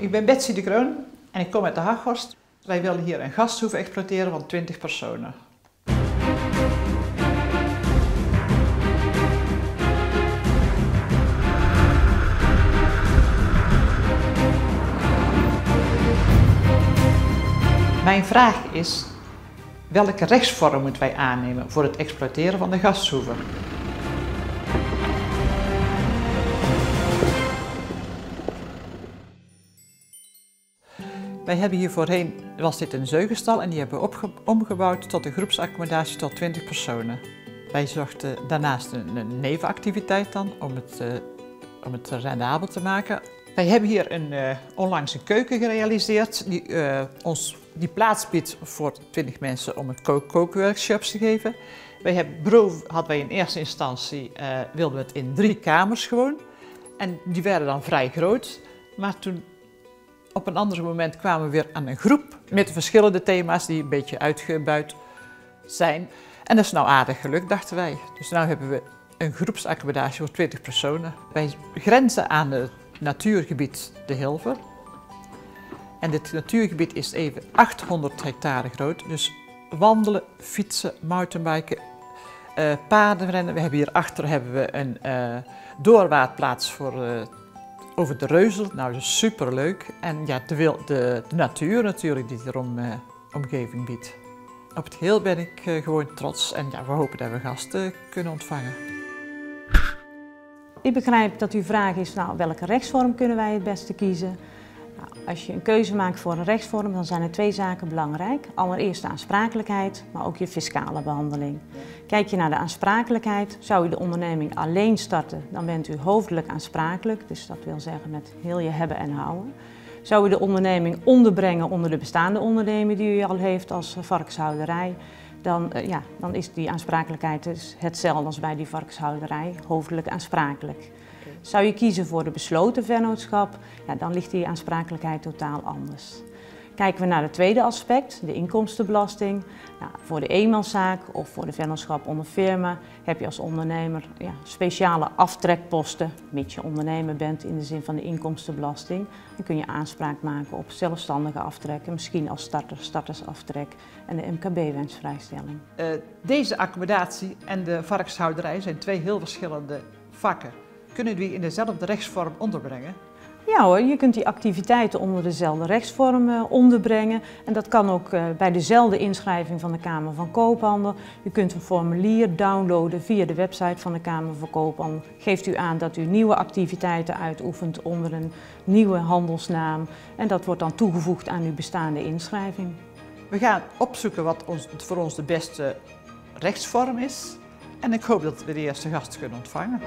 Ik ben Betsy de Kroon en ik kom uit de Haghorst. Wij willen hier een gasthoeve exploiteren van 20 personen. Mijn vraag is, welke rechtsvorm moeten wij aannemen voor het exploiteren van de gasthoeve? Wij hebben hier voorheen, was dit een zeugenstal en die hebben we omgebouwd tot een groepsaccommodatie tot 20 personen. Wij zochten daarnaast een, een nevenactiviteit dan om het, uh, om het rendabel te maken. Wij hebben hier een, uh, onlangs een keuken gerealiseerd die uh, ons die plaats biedt voor 20 mensen om kook kookworkshops te geven. Wij hebben, bureau hadden wij in eerste instantie, wilden we het in drie kamers gewoon. En die werden dan vrij groot. Maar toen op een ander moment kwamen we weer aan een groep met verschillende thema's die een beetje uitgebuit zijn. En dat is nou aardig gelukt, dachten wij. Dus nu hebben we een groepsaccommodatie voor 20 personen. Wij grenzen aan het natuurgebied De Hilver. En dit natuurgebied is even 800 hectare groot. Dus wandelen, fietsen, mountainbiken, uh, paardenrennen. We hebben hier achter hebben we een uh, doorwaadplaats voor uh, over de reuzel. Nou, dat is superleuk. En ja, de, de, de natuur natuurlijk die de om, uh, omgeving biedt. Op het heel ben ik uh, gewoon trots en ja, we hopen dat we gasten kunnen ontvangen. Ik begrijp dat uw vraag is, nou, welke rechtsvorm kunnen wij het beste kiezen? Als je een keuze maakt voor een rechtsvorm, dan zijn er twee zaken belangrijk. Allereerst de aansprakelijkheid, maar ook je fiscale behandeling. Kijk je naar de aansprakelijkheid, zou u de onderneming alleen starten, dan bent u hoofdelijk aansprakelijk. Dus dat wil zeggen met heel je hebben en houden. Zou u de onderneming onderbrengen onder de bestaande onderneming die u al heeft als varkenshouderij, dan, eh, ja, dan is die aansprakelijkheid dus hetzelfde als bij die varkenshouderij, hoofdelijk aansprakelijk. Zou je kiezen voor de besloten vennootschap, ja, dan ligt die aansprakelijkheid totaal anders. Kijken we naar het tweede aspect, de inkomstenbelasting. Nou, voor de eenmanszaak of voor de vennootschap onder firma heb je als ondernemer ja, speciale aftrekposten, mits je ondernemer bent in de zin van de inkomstenbelasting. Dan kun je aanspraak maken op zelfstandige aftrekken, misschien als starter, startersaftrek en de MKB-wensvrijstelling. Uh, deze accommodatie en de varkenshouderij zijn twee heel verschillende vakken. Kunnen die in dezelfde rechtsvorm onderbrengen? Ja hoor, je kunt die activiteiten onder dezelfde rechtsvorm uh, onderbrengen. En dat kan ook uh, bij dezelfde inschrijving van de Kamer van Koophandel. U kunt een formulier downloaden via de website van de Kamer van Koophandel. Geeft u aan dat u nieuwe activiteiten uitoefent onder een nieuwe handelsnaam. En dat wordt dan toegevoegd aan uw bestaande inschrijving. We gaan opzoeken wat voor ons de beste rechtsvorm is. En ik hoop dat we de eerste gast kunnen ontvangen.